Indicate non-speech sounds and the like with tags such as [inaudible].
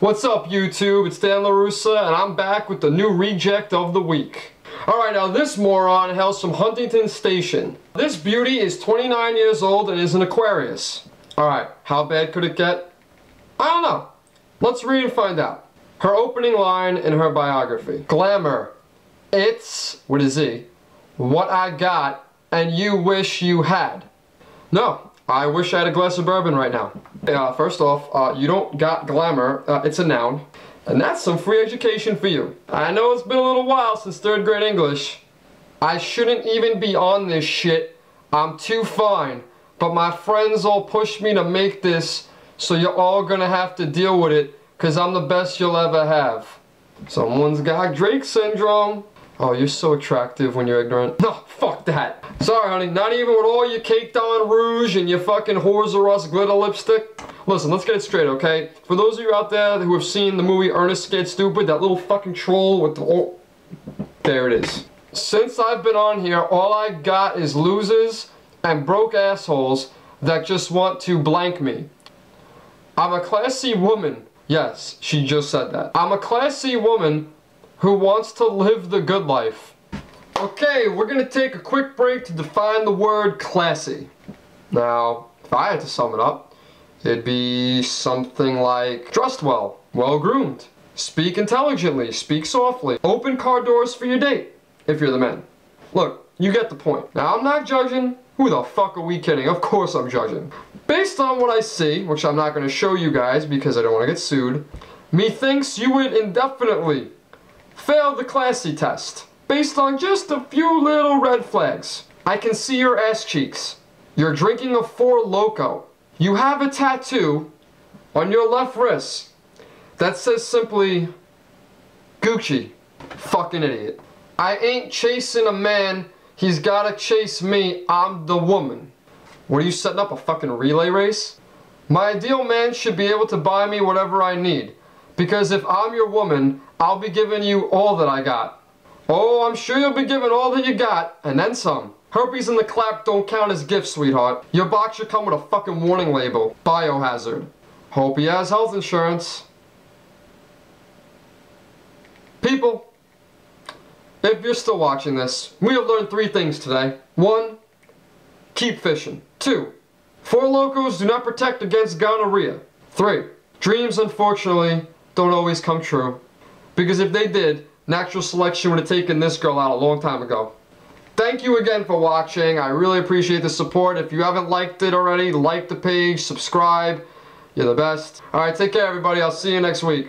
What's up YouTube? It's Dan LaRussa and I'm back with the new reject of the week. Alright, now this moron hails from Huntington Station. This beauty is 29 years old and is an Aquarius. Alright, how bad could it get? I don't know. Let's read and find out. Her opening line in her biography. Glamour. It's, with a Z, what I got and you wish you had. No, I wish I had a glass of bourbon right now. Uh, first off, uh, you don't got glamour. Uh, it's a noun. And that's some free education for you. I know it's been a little while since third grade English. I shouldn't even be on this shit. I'm too fine. But my friends all push me to make this, so you're all gonna have to deal with it, cause I'm the best you'll ever have. Someone's got Drake syndrome. Oh, you're so attractive when you're ignorant. No, [laughs] oh, fuck that. Sorry, honey, not even with all your caked on rouge and your fucking Whores Us glitter lipstick. Listen, let's get it straight, okay? For those of you out there who have seen the movie Ernest Scared Stupid, that little fucking troll with the... Oh, there it is. Since I've been on here, all I got is losers and broke assholes that just want to blank me. I'm a classy woman. Yes, she just said that. I'm a classy woman who wants to live the good life. Okay, we're gonna take a quick break to define the word classy. Now, if I had to sum it up, it'd be something like dressed well, well groomed, speak intelligently, speak softly, open car doors for your date, if you're the man. Look, you get the point. Now, I'm not judging. Who the fuck are we kidding? Of course I'm judging. Based on what I see, which I'm not to show you guys because I don't want to get sued, methinks you would indefinitely fail the classy test based on just a few little red flags. I can see your ass cheeks. You're drinking a Four Loko. You have a tattoo on your left wrist that says simply Gucci. Fucking idiot. I ain't chasing a man, he's gotta chase me, I'm the woman. What are you setting up, a fucking relay race? My ideal man should be able to buy me whatever I need. Because if I'm your woman, I'll be giving you all that I got. Oh, I'm sure you'll be given all that you got, and then some. Herpes and the clap don't count as gifts, sweetheart. Your box should come with a fucking warning label. Biohazard. Hope he has health insurance. People, if you're still watching this, we have learned three things today. One, keep fishing. Two, Four Lokos do not protect against gonorrhea. Three, dreams unfortunately don't always come true. Because if they did, natural selection would have taken this girl out a long time ago. Thank you again for watching. I really appreciate the support. If you haven't liked it already, like the page, subscribe. You're the best. Alright, take care everybody. I'll see you next week.